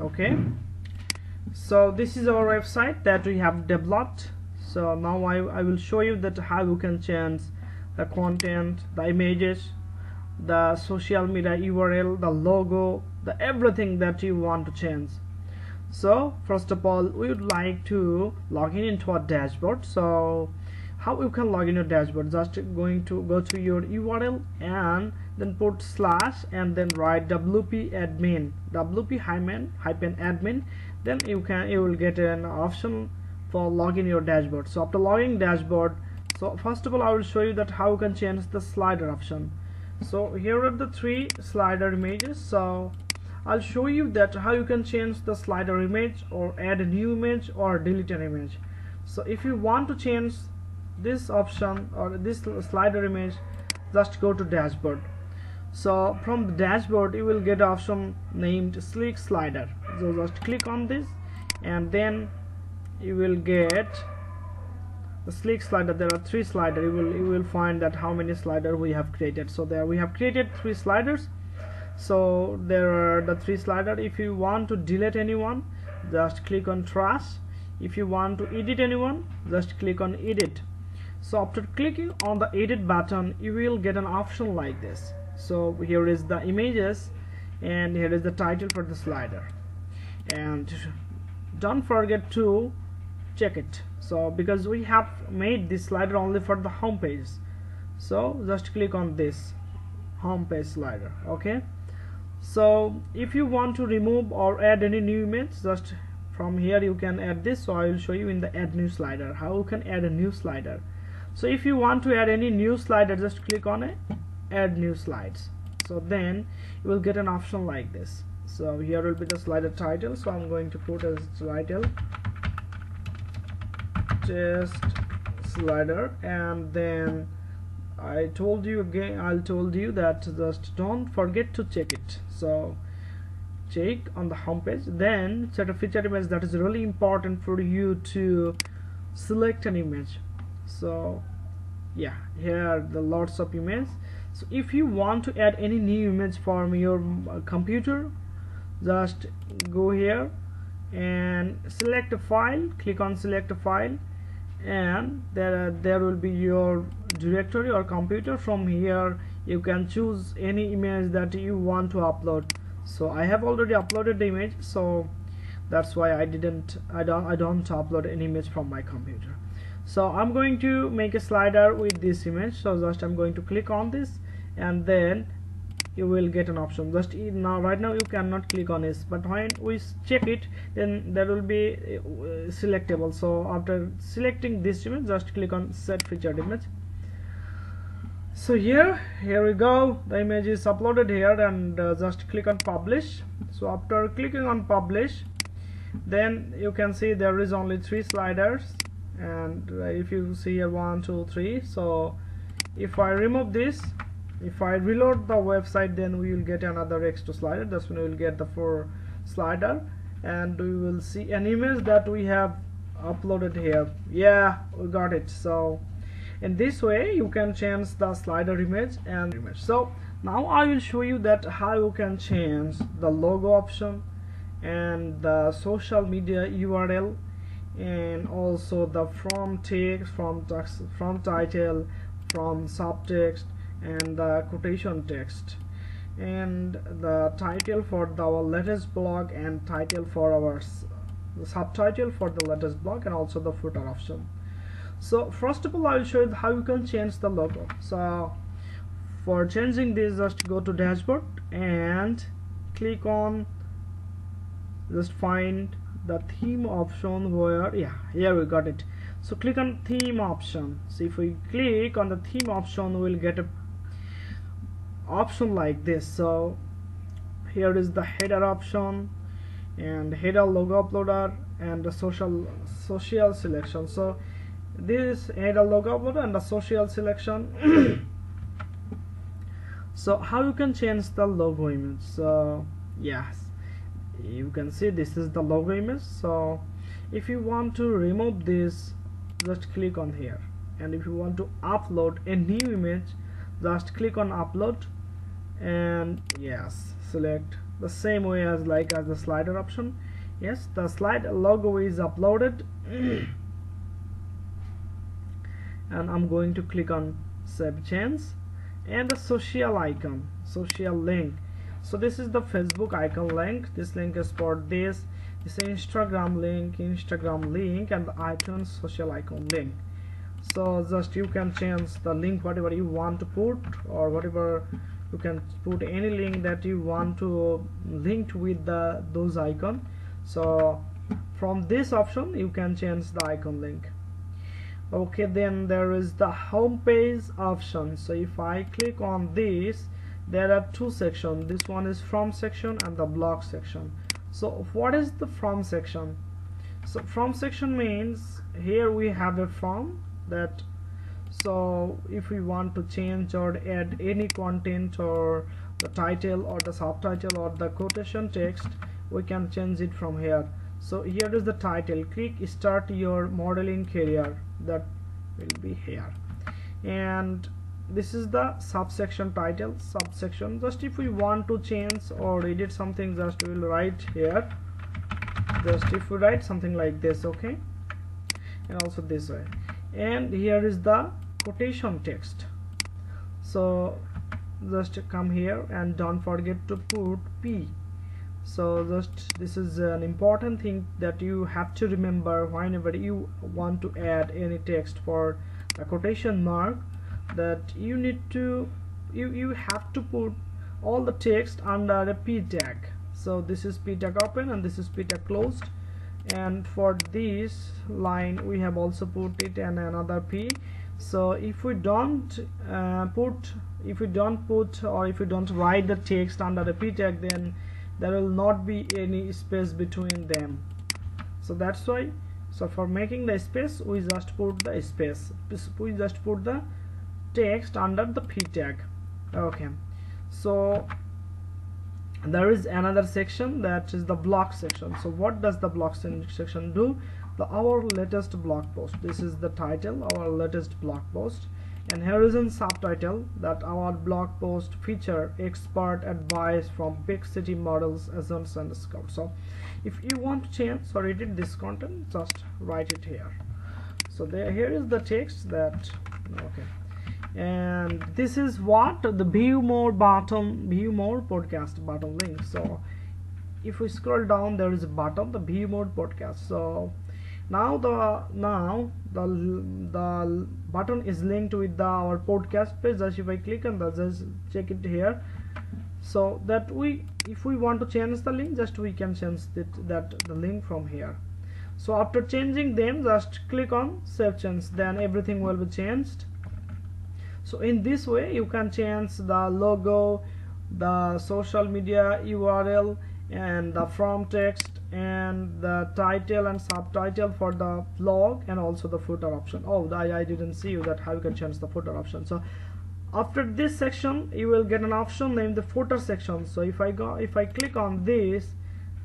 okay. So this is our website that we have developed. So now I, I will show you that how you can change the content the images the social media URL the logo the everything that you want to change. So first of all we would like to log in into our dashboard. So how you can log in your dashboard? Just going to go to your URL and then put slash and then write wp admin. Wp hyphen hyphen admin. Then you can you will get an option for login your dashboard. So after logging dashboard so first of all I will show you that how you can change the slider option. So here are the three slider images. So I'll show you that how you can change the slider image or add a new image or delete an image. So if you want to change this option or this slider image just go to dashboard. So from the dashboard you will get option named sleek slider. So just click on this and then you will get the sleek slider. There are three slider. You will you will find that how many slider we have created. So there we have created three sliders. So there are the three slider. If you want to delete anyone just click on trash. If you want to edit anyone just click on edit so after clicking on the edit button you will get an option like this. So here is the images and here is the title for the slider. And don't forget to check it. So because we have made this slider only for the home page so just click on this home page slider okay? So if you want to remove or add any new image just from here you can add this so I will show you in the add new slider how you can add a new slider so if you want to add any new slider just click on it. Add new slides. So then you will get an option like this. So here will be the slider title. So I'm going to put as title just slider. And then I told you again I told you that just don't forget to check it. So check on the home page. Then set a feature image that is really important for you to select an image so yeah here are the lots of images so if you want to add any new image from your uh, computer just go here and select a file click on select a file and there there will be your directory or computer. From here you can choose any image that you want to upload. So I have already uploaded the image so that's why I didn't I don't I don't upload any image from my computer so I'm going to make a slider with this image. So just I'm going to click on this and then you will get an option. Just now right now you cannot click on this but when we check it then that will be uh, selectable. So after selecting this image just click on set featured image. So here here we go. The image is uploaded here and uh, just click on publish. So after clicking on publish then you can see there is only three sliders and if you see here one two three so if I remove this if I reload the website then we will get another extra slider. That's when we will get the four slider. And we will see an image that we have uploaded here. Yeah we got it. So in this way you can change the slider image and image. So now I will show you that how you can change the logo option and the social media URL and also the from text from text from title from subtext and the quotation text. And the title for the, our latest blog and title for our subtitle for the latest blog and also the footer option. So first of all I will show you how you can change the logo. So for changing this just go to dashboard and click on just find the theme option where yeah here we got it. So click on theme option. So if we click on the theme option we'll get a option like this. So here is the header option and header logo uploader and the social social selection. So this header logo uploader and the social selection. So how you can change the logo image? So yes you can see this is the logo image. So if you want to remove this just click on here. And if you want to upload a new image just click on upload. And yes select the same way as like as the slider option. Yes the slide logo is uploaded. And I'm going to click on save change. And the social icon social link so this is the Facebook icon link. This link is for this this Instagram link Instagram link and the iTunes social icon link. So just you can change the link whatever you want to put or whatever you can put any link that you want to linked with the those icon. So from this option you can change the icon link. Okay then there is the home page option. So if I click on this there are two sections this one is from section and the block section. So what is the from section? So from section means here we have a from that so if we want to change or add any content or the title or the subtitle or the quotation text we can change it from here. So here is the title. Click start your modeling career. That will be here. And this is the subsection title. Subsection. Just if we want to change or edit something just we will write here. Just if we write something like this okay? And also this way. And here is the quotation text. So just come here and don't forget to put p. So just this is an important thing that you have to remember whenever you want to add any text for a quotation mark that you need to you you have to put all the text under a p tag. So this is p tag open and this is p tag closed. And for this line we have also put it in another p. So if we don't uh, put if we don't put or if we don't write the text under the p tag then there will not be any space between them. So that's why so for making the space we just put the space. We just put the text under the p tag. Okay. So there is another section that is the blog section. So what does the blog section do? The our latest blog post. This is the title our latest blog post. And here is a subtitle that our blog post feature expert advice from big city models agents and scouts. So if you want to change or edit this content just write it here. So there here is the text that okay and this is what the view more button view more podcast button link. So if we scroll down there is a button the view more podcast. So now the now the the button is linked with the our podcast page. Just if I click on that just check it here. So that we if we want to change the link just we can change that, that the link from here. So after changing them just click on save change. Then everything will be changed so in this way you can change the logo the social media url and the from text and the title and subtitle for the blog and also the footer option. Oh I, I didn't see you that how you can change the footer option. So after this section you will get an option named the footer section. So if I go if I click on this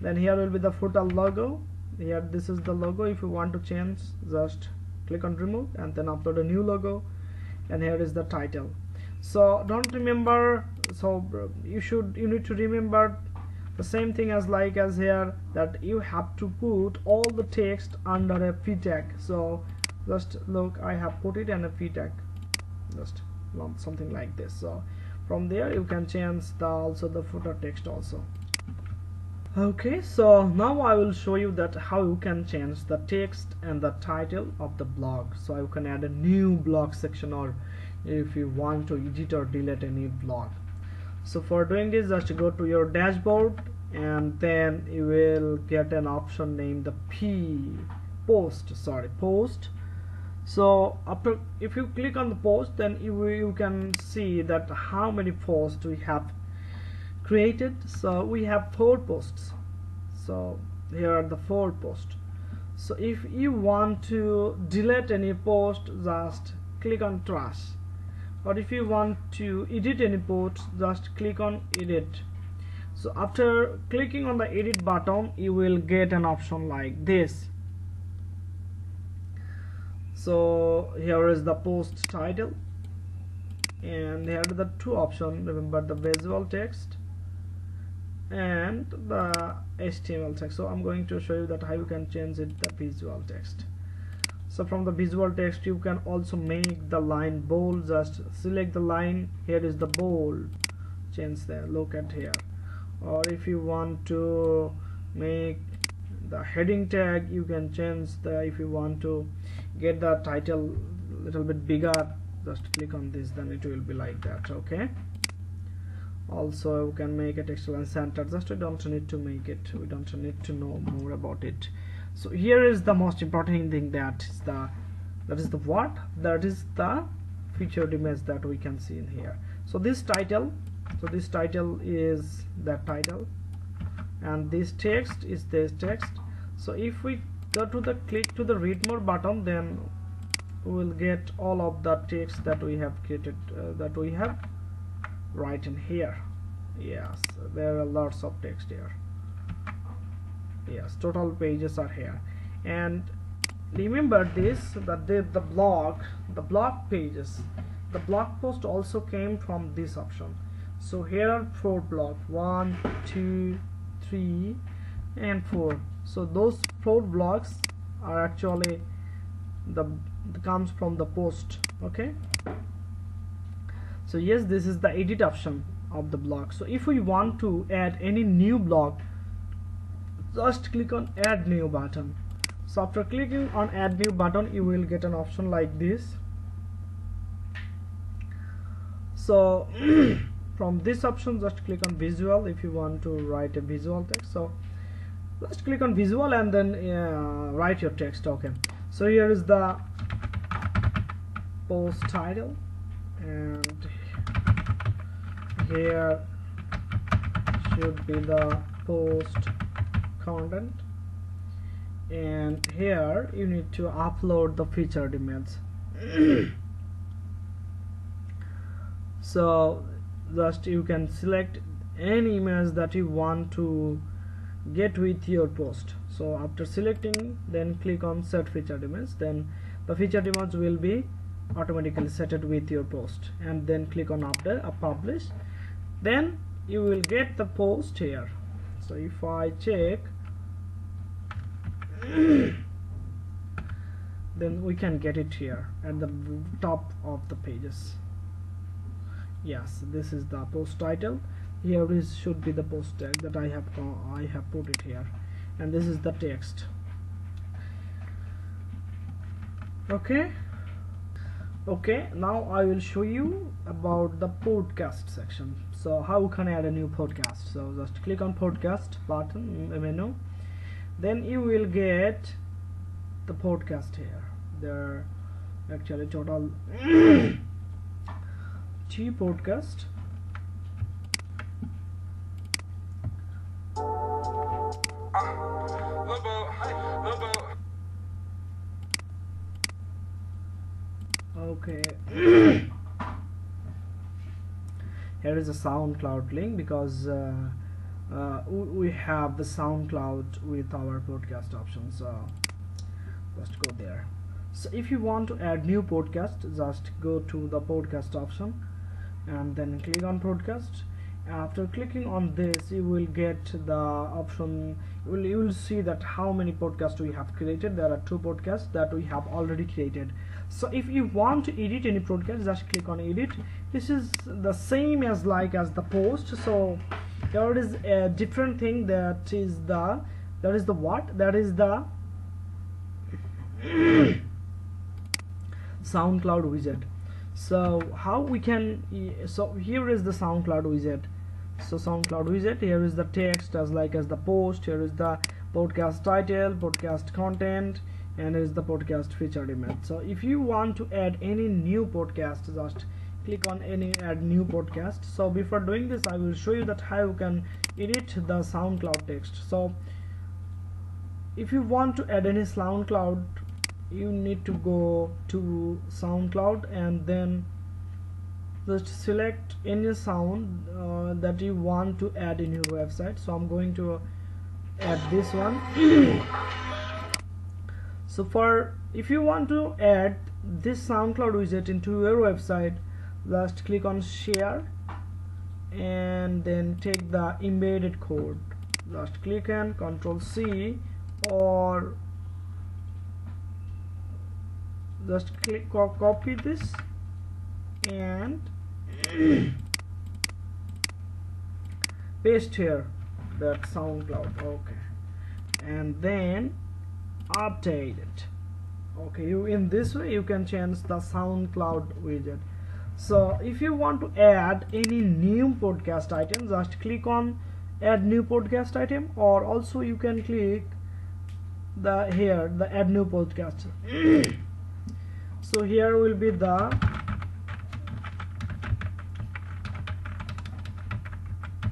then here will be the footer logo. Here this is the logo. If you want to change just click on remove and then upload a new logo and here is the title. So don't remember so you should you need to remember the same thing as like as here that you have to put all the text under a p tag. So just look I have put it in a p tag. Just something like this. So from there you can change the also the footer text also okay so now I will show you that how you can change the text and the title of the blog. So you can add a new blog section or if you want to edit or delete any blog. So for doing this just go to your dashboard and then you will get an option named the P post sorry post. So after if you click on the post then you, you can see that how many posts we have created so we have four posts. So here are the four posts. So if you want to delete any post just click on trash. Or if you want to edit any post just click on edit. So after clicking on the edit button you will get an option like this. So here is the post title. And here are the two options. Remember the visual text and the HTML text. So I'm going to show you that how you can change it the visual text. So from the visual text you can also make the line bold. Just select the line. Here is the bold change there. Look at here. Or if you want to make the heading tag you can change the if you want to get the title little bit bigger just click on this then it will be like that okay also we can make it excellent center just we don't need to make it. We don't need to know more about it. So here is the most important thing that is the that is the what? That is the featured image that we can see in here. So this title so this title is that title. And this text is this text. So if we go to the click to the read more button then we will get all of the text that we have created uh, that we have written here. Yes there are lots of text here. Yes total pages are here. And remember this that the, the blog the blog pages the blog post also came from this option. So here are four blocks one two three and four. So those four blocks are actually the comes from the post okay so yes this is the edit option of the block. So if we want to add any new block just click on add new button. So after clicking on add new button you will get an option like this. So from this option just click on visual if you want to write a visual text. So just click on visual and then uh, write your text okay. So here is the post title and here should be the post content. And here you need to upload the featured image so just you can select any image that you want to get with your post. So after selecting then click on set featured image then the featured image will be automatically set it with your post. And then click on update uh, publish then you will get the post here. So if I check then we can get it here at the top of the pages. Yes this is the post title. Here is should be the post tag that I have uh, I have put it here. And this is the text. Okay? Okay now I will show you about the podcast section so how can I add a new podcast? So just click on podcast button mm, menu. Then you will get the podcast here. There actually total two podcast okay here is a SoundCloud link because uh, uh, we have the SoundCloud with our podcast option so just go there. So if you want to add new podcast just go to the podcast option and then click on podcast. After clicking on this you will get the option you will, you will see that how many podcasts we have created. There are two podcasts that we have already created. So if you want to edit any podcast just click on edit this is the same as like as the post. So there is a different thing that is the that is the what? That is the SoundCloud widget. So how we can so here is the SoundCloud widget. So SoundCloud widget here is the text as like as the post. Here is the podcast title podcast content and is the podcast featured image. So if you want to add any new podcast just click on any add new podcast. So before doing this I will show you that how you can edit the SoundCloud text. So if you want to add any SoundCloud you need to go to SoundCloud and then just select any sound uh, that you want to add in your website. So I'm going to add this one. So for if you want to add this SoundCloud widget into your website just click on share and then take the embedded code. Just click and control C or just click co copy this and paste here that SoundCloud. Okay. And then update it. Okay you in this way you can change the SoundCloud widget so if you want to add any new podcast item just click on add new podcast item or also you can click the here the add new podcast. So here will be the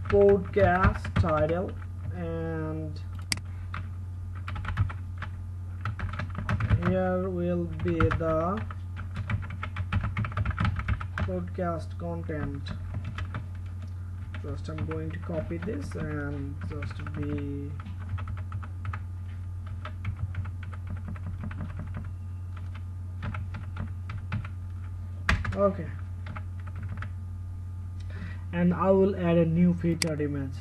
podcast title and here will be the podcast content. Just I'm going to copy this and just be okay. And I will add a new featured image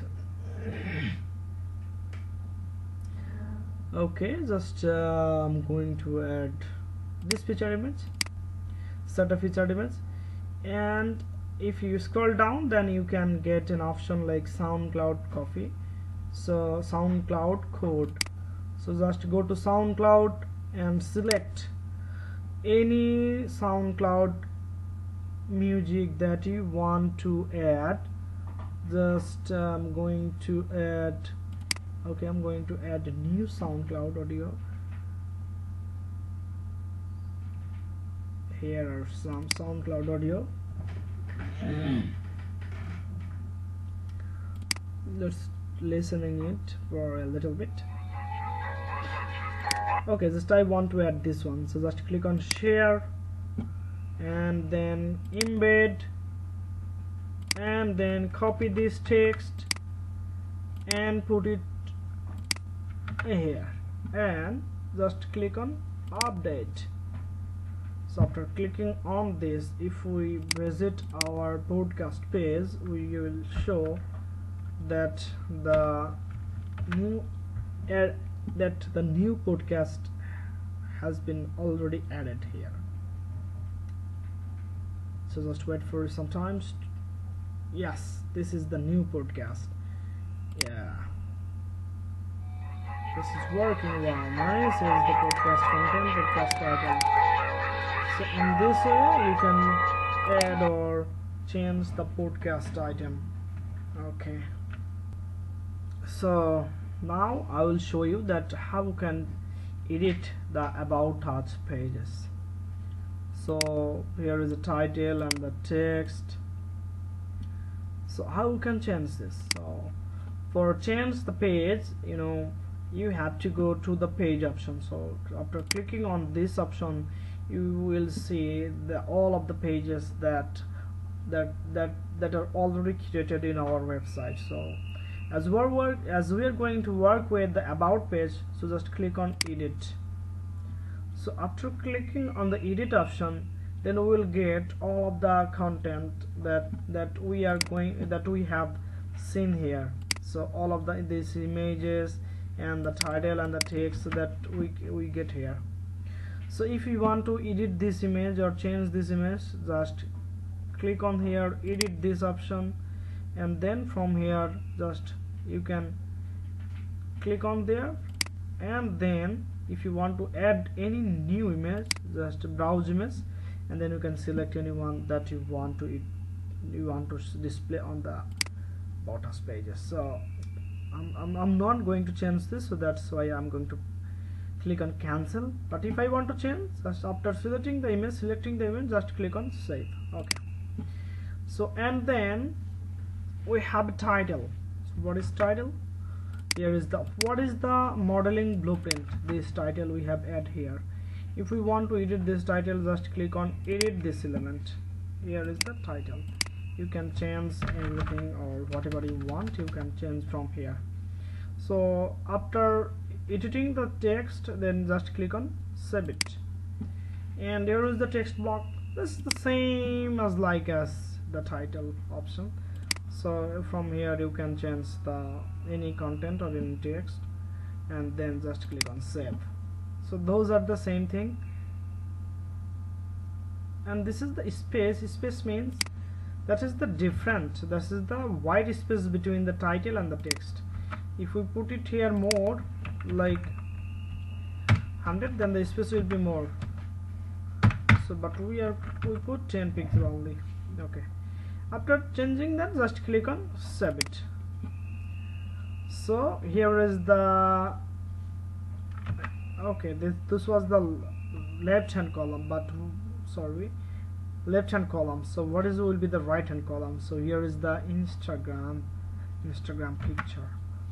okay just uh, I'm going to add this feature image set a featured image and if you scroll down then you can get an option like SoundCloud Coffee. So SoundCloud code. So just go to SoundCloud and select any SoundCloud music that you want to add. Just I'm um, going to add okay I'm going to add a new SoundCloud audio here are some SoundCloud audio. Hmm. Let's listening it for a little bit. Okay just I want to add this one. So just click on share and then embed and then copy this text and put it here. And just click on update so after clicking on this if we visit our podcast page we will show that the new that the new podcast has been already added here. So just wait for some time. Yes this is the new podcast yeah. This is working well. Nice. Here's the podcast content. Podcast title so in this way you can add or change the podcast item. Okay. So now I will show you that how you can edit the about us pages. So here is the title and the text. So how you can change this? So for change the page you know you have to go to the page option. So after clicking on this option you will see the all of the pages that that that that are already created in our website. So as we're work as we are going to work with the about page so just click on edit. So after clicking on the edit option then we will get all of the content that that we are going that we have seen here. So all of the these images and the title and the text that we we get here so if you want to edit this image or change this image just click on here edit this option and then from here just you can click on there. And then if you want to add any new image just browse image and then you can select anyone that you want to you want to display on the bottom pages. So I'm, I'm, I'm not going to change this so that's why I'm going to click on cancel. But if I want to change just after selecting the image selecting the image just click on save. Okay. So and then we have a title. So what is title? Here is the what is the modeling blueprint? This title we have add here. If we want to edit this title just click on edit this element. Here is the title. You can change anything or whatever you want. You can change from here. So after editing the text then just click on save it and here is the text block. This is the same as like as the title option. So from here you can change the any content or any text and then just click on save. So those are the same thing. And this is the space. Space means that is the different this is the white space between the title and the text. If we put it here more like 100 then the space will be more. So but we are we put 10 pixel only. Okay. After changing that just click on save it so here is the okay this this was the left hand column but sorry left hand column. So what is will be the right hand column? So here is the instagram instagram picture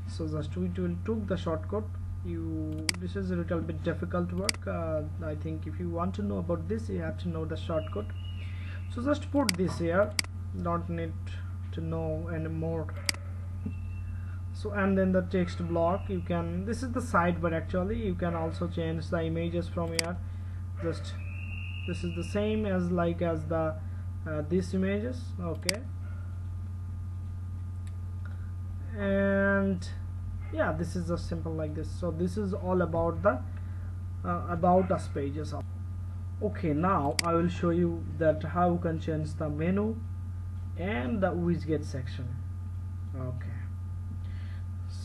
so just we will took the shortcut. You this is a little bit difficult work. Uh, I think if you want to know about this you have to know the shortcut. So just put this here. Don't need to know anymore. So and then the text block you can this is the sidebar actually. You can also change the images from here. Just this is the same as like as the uh, these images. Okay and yeah this is just simple like this. So this is all about the uh, about us pages okay now I will show you that how you can change the menu and the widget section. Okay.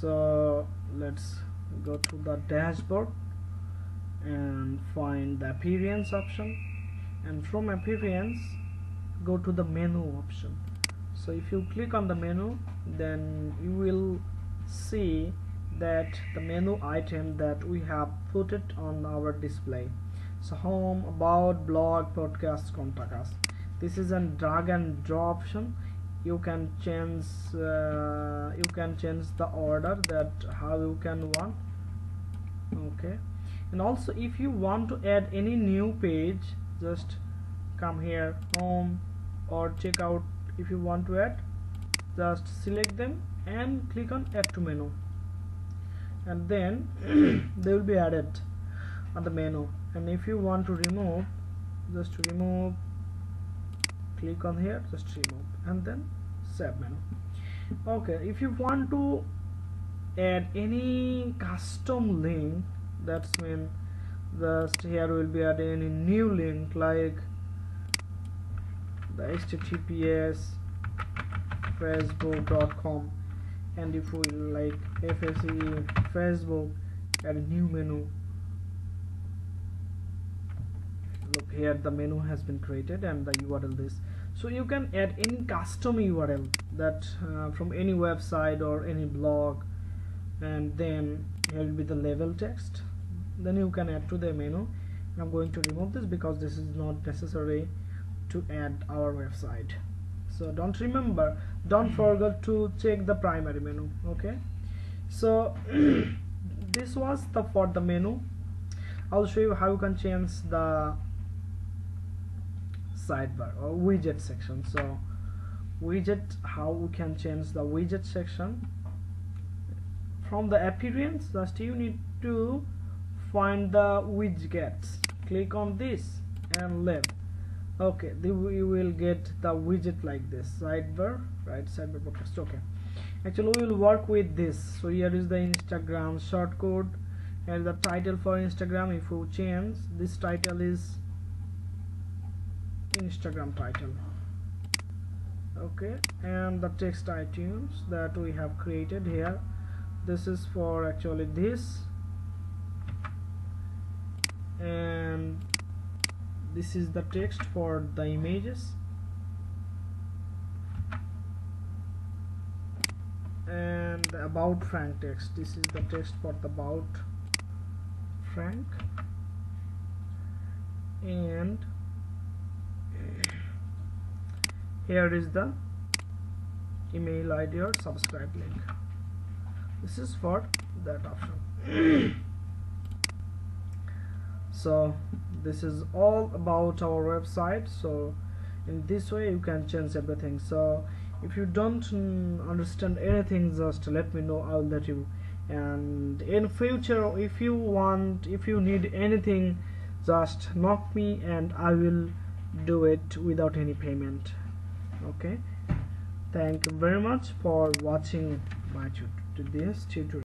So let's go to the dashboard and find the appearance option. And from appearance go to the menu option so if you click on the menu then you will see that the menu item that we have put it on our display. So home about blog podcast contact us this is a drag and drop option. You can change uh, you can change the order that how you can want. Okay. And also if you want to add any new page just come here home or check out if you want to add just select them and click on add to menu. And then they will be added on the menu. And if you want to remove just remove click on here just remove and then save menu. Okay if you want to add any custom link that's when just here will be adding any new link like the https facebook.com and if we like FSE Facebook add a new menu. Look here the menu has been created and the URL is so you can add any custom URL that uh, from any website or any blog and then here will be the label text. Then you can add to the menu. I'm going to remove this because this is not necessary to add our website. So don't remember don't forget to check the primary menu okay? So this was the for the menu. I'll show you how you can change the sidebar or widget section. So widget how we can change the widget section. From the appearance just you need to find the widgets. Click on this and left okay we will get the widget like this. Sidebar right? Sidebar podcast okay. Actually we will work with this. So here is the instagram shortcode. And the title for instagram. If we change this title is instagram title. Okay and the text items that we have created here. This is for actually this. And this is the text for the images. And about Frank text. This is the text for the about Frank. And here is the email ID or subscribe link. This is for that option. So this is all about our website so in this way you can change everything. So if you don't understand anything just let me know I'll let you. And in future if you want if you need anything just knock me and I will do it without any payment. Okay? Thank you very much for watching my tut this tutorial